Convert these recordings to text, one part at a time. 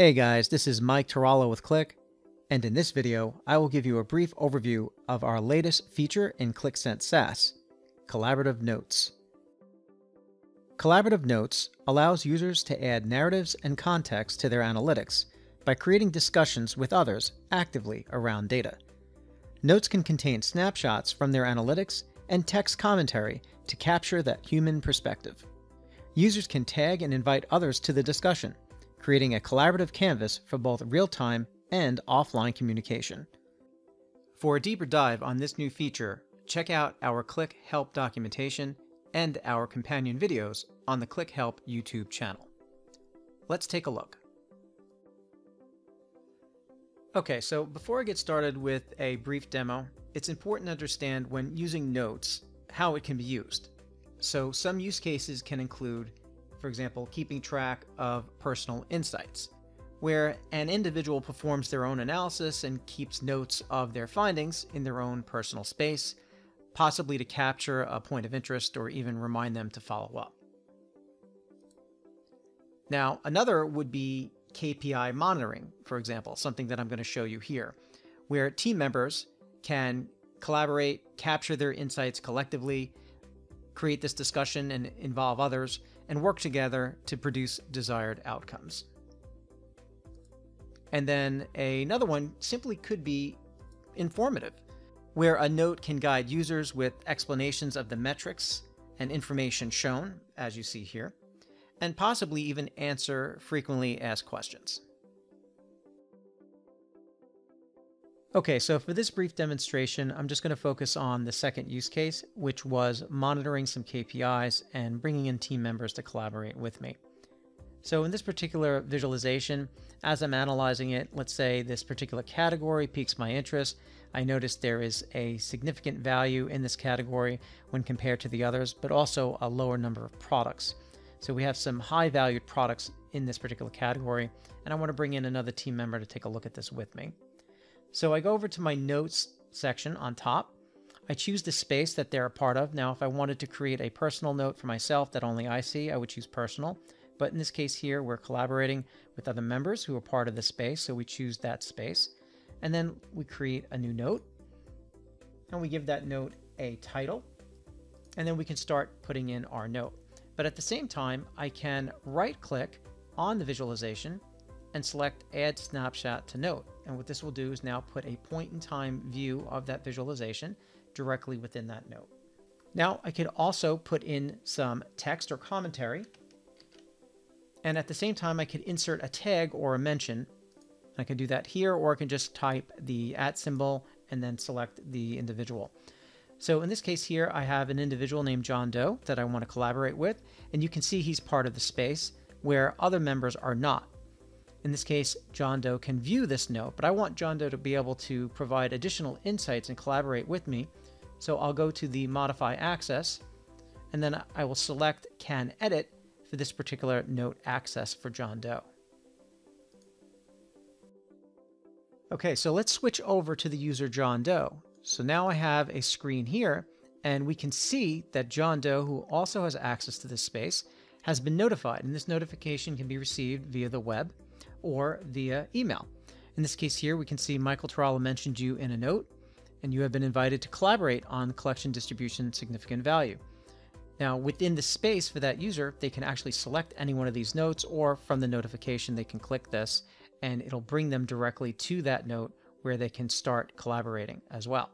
Hey guys, this is Mike Tarallo with Qlik, and in this video, I will give you a brief overview of our latest feature in Qlik Sense SaaS, Collaborative Notes. Collaborative Notes allows users to add narratives and context to their analytics by creating discussions with others actively around data. Notes can contain snapshots from their analytics and text commentary to capture that human perspective. Users can tag and invite others to the discussion, creating a collaborative canvas for both real-time and offline communication. For a deeper dive on this new feature, check out our Qlik Help documentation and our companion videos on the Qlik Help YouTube channel. Let's take a look. Okay, so before I get started with a brief demo, it's important to understand when using notes how it can be used. So some use cases can include, for example, keeping track of personal insights, where an individual performs their own analysis and keeps notes of their findings in their own personal space, possibly to capture a point of interest or even remind them to follow up. Now, another would be KPI monitoring, for example, something that I'm going to show you here, where team members can collaborate, capture their insights collectively, create this discussion and involve others, and work together to produce desired outcomes. And then another one simply could be informative, where a note can guide users with explanations of the metrics and information shown, as you see here, and possibly even answer frequently asked questions. Okay, so for this brief demonstration, I'm just going to focus on the second use case, which was monitoring some KPIs and bringing in team members to collaborate with me. So in this particular visualization, as I'm analyzing it, let's say this particular category piques my interest. I notice there is a significant value in this category when compared to the others, but also a lower number of products. So we have some high valued products in this particular category, and I want to bring in another team member to take a look at this with me. So I go over to my notes section on top. I choose the space that they're a part of. Now, if I wanted to create a personal note for myself that only I see, I would choose personal. But in this case here, we're collaborating with other members who are part of the space, so we choose that space. And then we create a new note, and we give that note a title, and then we can start putting in our note. But at the same time, I can right click on the visualization and select Add Snapshot to Note. And what this will do is now put a point in time view of that visualization directly within that note. Now I could also put in some text or commentary. And at the same time, I could insert a tag or a mention. I can do that here, or I can just type the at symbol and then select the individual. So in this case here, I have an individual named John Doe that I want to collaborate with, and you can see he's part of the space where other members are not. In this case, John Doe can view this note, but I want John Doe to be able to provide additional insights and collaborate with me. So I'll go to the Modify Access, and then I will select Can Edit for this particular note access for John Doe. Okay, so let's switch over to the user John Doe. So now I have a screen here, and we can see that John Doe, who also has access to this space, has been notified, and this notification can be received via the web or via email. In this case here, we can see Michael Tarallo mentioned you in a note, and you have been invited to collaborate on collection distribution significant value. Now, within the space for that user, they can actually select any one of these notes, or from the notification, they can click this, and it'll bring them directly to that note where they can start collaborating as well.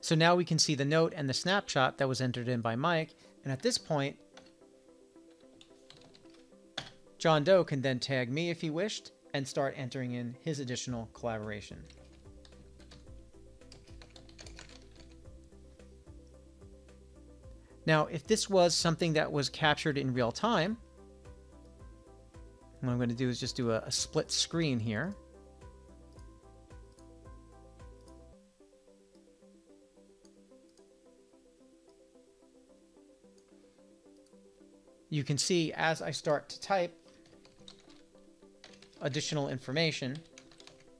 So now we can see the note and the snapshot that was entered in by Mike, and at this point, John Doe can then tag me if he wished and start entering in his additional collaboration. Now, if this was something that was captured in real time, what I'm going to do is just do a, a split screen here. You can see as I start to type, additional information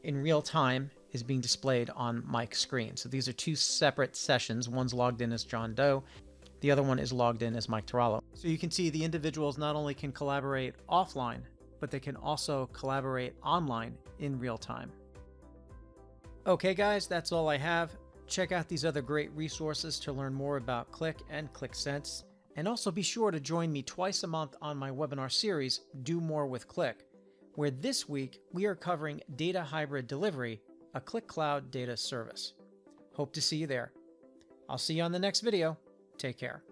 in real time is being displayed on Mike's screen. So these are two separate sessions. One's logged in as John Doe. The other one is logged in as Mike Tarallo. So you can see the individuals not only can collaborate offline but they can also collaborate online in real time. Okay, guys, that's all I have. Check out these other great resources to learn more about Qlik and Qlik Sense. And also be sure to join me twice a month on my webinar series, Do More with Qlik, where this week we are covering Data Hybrid Delivery, a Qlik Cloud data service. Hope to see you there. I'll see you on the next video. Take care.